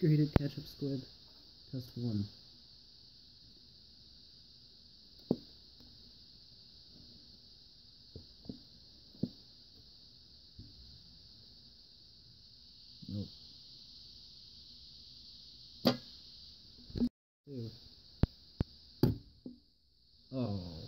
grated ketchup squid. Just one. Nope. Two. Oh.